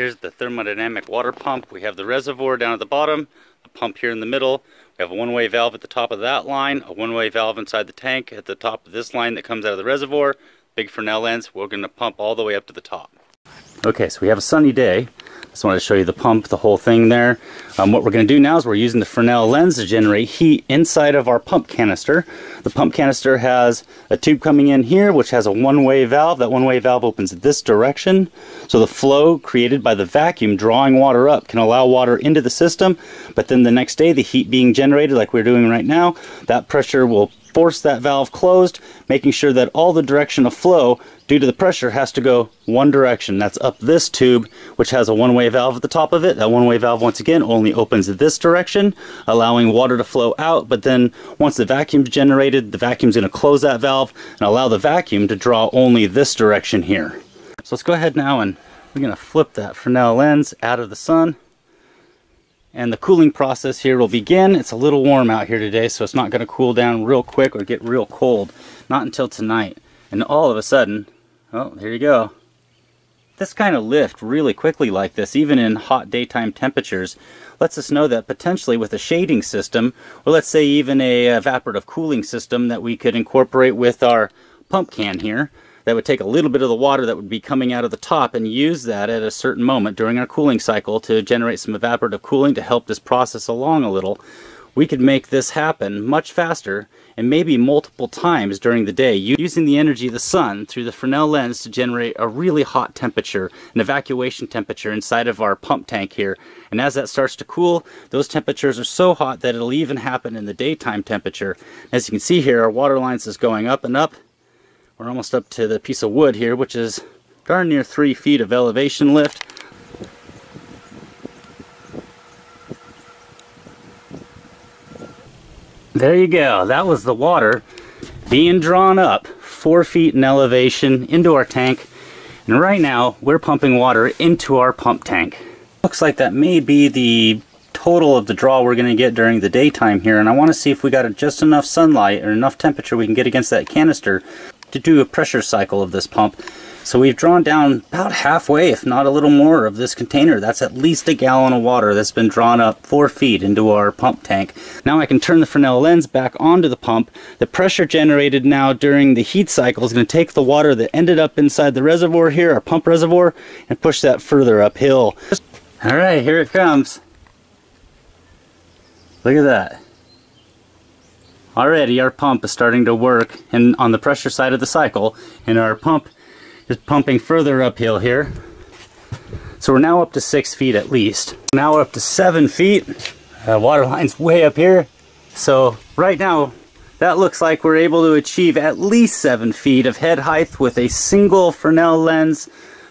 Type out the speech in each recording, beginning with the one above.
Here's the thermodynamic water pump. We have the reservoir down at the bottom, the pump here in the middle. We have a one-way valve at the top of that line, a one-way valve inside the tank at the top of this line that comes out of the reservoir. Big Fresnel lens. We're going to pump all the way up to the top. Okay, so we have a sunny day. Just wanted to show you the pump, the whole thing there. Um, what we're going to do now is we're using the Fresnel lens to generate heat inside of our pump canister. The pump canister has a tube coming in here which has a one-way valve. That one-way valve opens this direction. So the flow created by the vacuum drawing water up can allow water into the system. But then the next day the heat being generated like we're doing right now, that pressure will force that valve closed, making sure that all the direction of flow due to the pressure has to go one direction. That's up this tube, which has a one-way valve at the top of it. That one-way valve, once again, only opens this direction, allowing water to flow out. But then once the vacuum's generated, the vacuum's going to close that valve and allow the vacuum to draw only this direction here. So let's go ahead now and we're going to flip that Fresnel lens out of the sun and the cooling process here will begin. It's a little warm out here today, so it's not going to cool down real quick or get real cold. Not until tonight. And all of a sudden, oh, here you go. This kind of lift really quickly like this, even in hot daytime temperatures, lets us know that potentially with a shading system, or let's say even a uh, evaporative cooling system that we could incorporate with our pump can here, that would take a little bit of the water that would be coming out of the top and use that at a certain moment during our cooling cycle to generate some evaporative cooling to help this process along a little. We could make this happen much faster and maybe multiple times during the day using the energy of the sun through the Fresnel lens to generate a really hot temperature, an evacuation temperature inside of our pump tank here. And as that starts to cool, those temperatures are so hot that it'll even happen in the daytime temperature. As you can see here, our water lines is going up and up we're almost up to the piece of wood here, which is darn near three feet of elevation lift. There you go. That was the water being drawn up four feet in elevation into our tank. And right now, we're pumping water into our pump tank. Looks like that may be the total of the draw we're going to get during the daytime here. And I want to see if we got just enough sunlight or enough temperature we can get against that canister to do a pressure cycle of this pump. So we've drawn down about halfway, if not a little more, of this container. That's at least a gallon of water that's been drawn up four feet into our pump tank. Now I can turn the Fresnel lens back onto the pump. The pressure generated now during the heat cycle is going to take the water that ended up inside the reservoir here, our pump reservoir, and push that further uphill. All right, here it comes. Look at that. Already our pump is starting to work and on the pressure side of the cycle and our pump is pumping further uphill here. So we're now up to six feet at least. Now we're up to seven feet. Uh, water line's way up here. So right now that looks like we're able to achieve at least seven feet of head height with a single Fresnel lens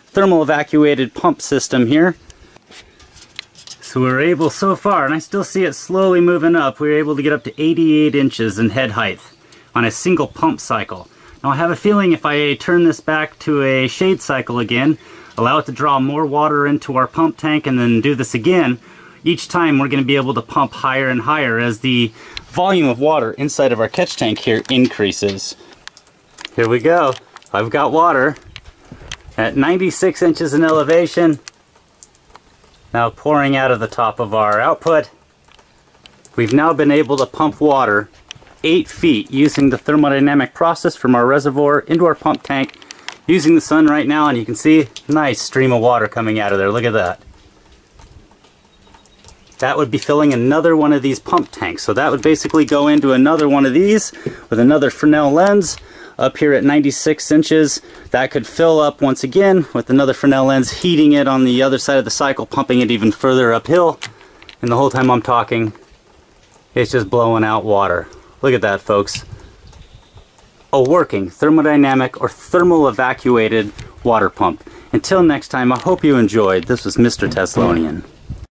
thermal evacuated pump system here. So we are able so far, and I still see it slowly moving up, we are able to get up to 88 inches in head height on a single pump cycle. Now I have a feeling if I turn this back to a shade cycle again, allow it to draw more water into our pump tank and then do this again, each time we're going to be able to pump higher and higher as the volume of water inside of our catch tank here increases. Here we go. I've got water at 96 inches in elevation now pouring out of the top of our output. We've now been able to pump water 8 feet using the thermodynamic process from our reservoir into our pump tank using the sun right now and you can see nice stream of water coming out of there. Look at that. That would be filling another one of these pump tanks. So that would basically go into another one of these with another Fresnel lens up here at 96 inches. That could fill up once again with another Fresnel lens, heating it on the other side of the cycle, pumping it even further uphill. And the whole time I'm talking, it's just blowing out water. Look at that, folks. A working thermodynamic or thermal evacuated water pump. Until next time, I hope you enjoyed. This was Mr. Teslonian.